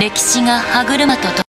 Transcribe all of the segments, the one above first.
歴史が歯車とと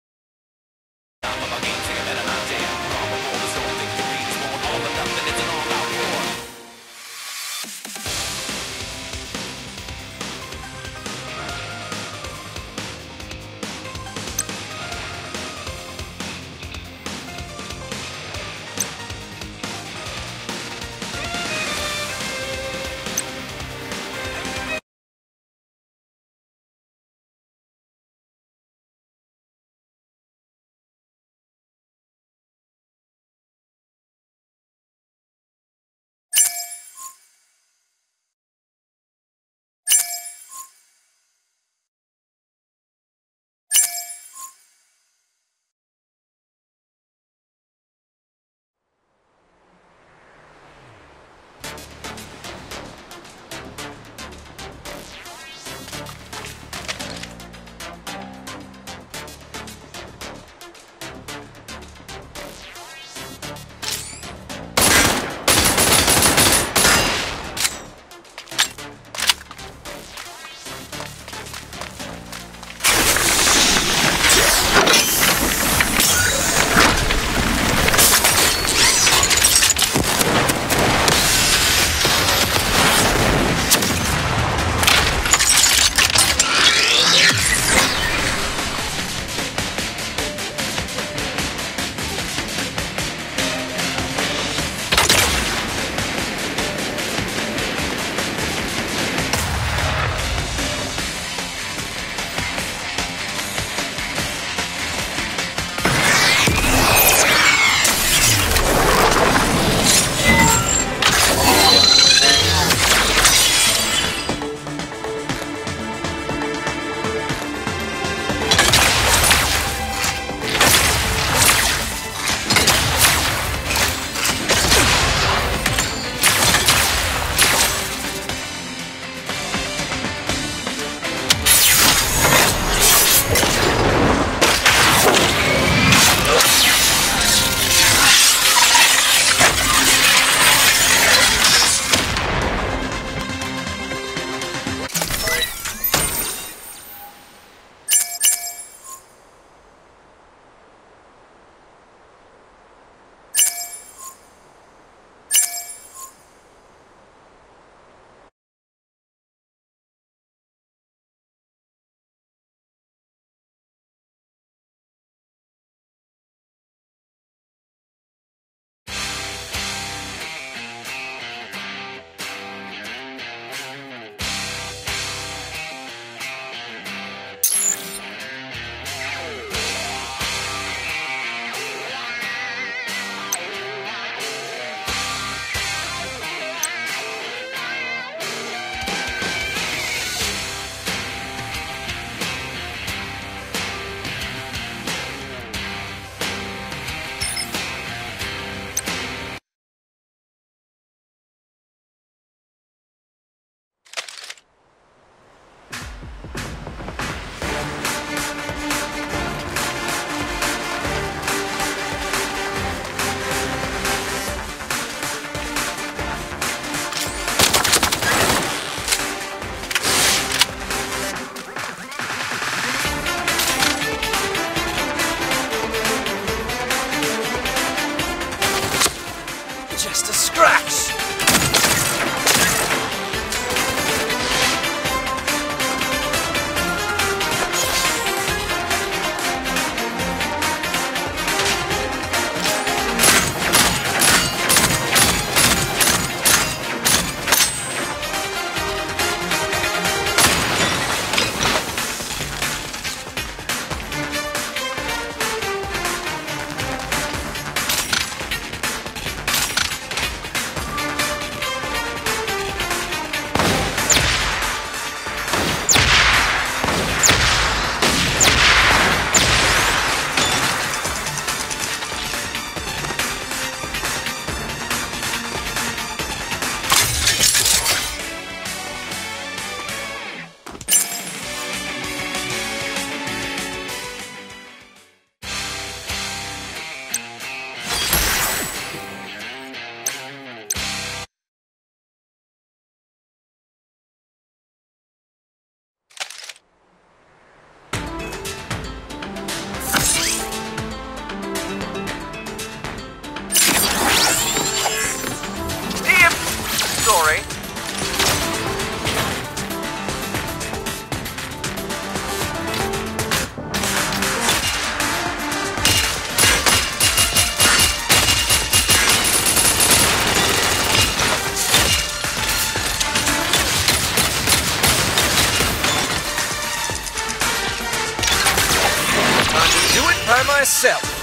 yourself.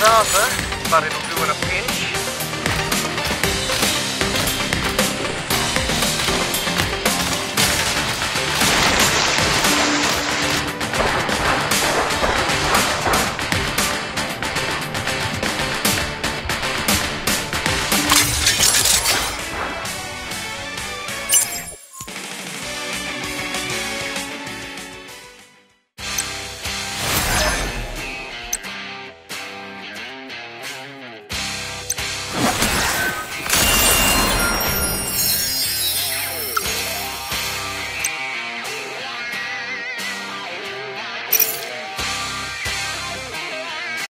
casa, para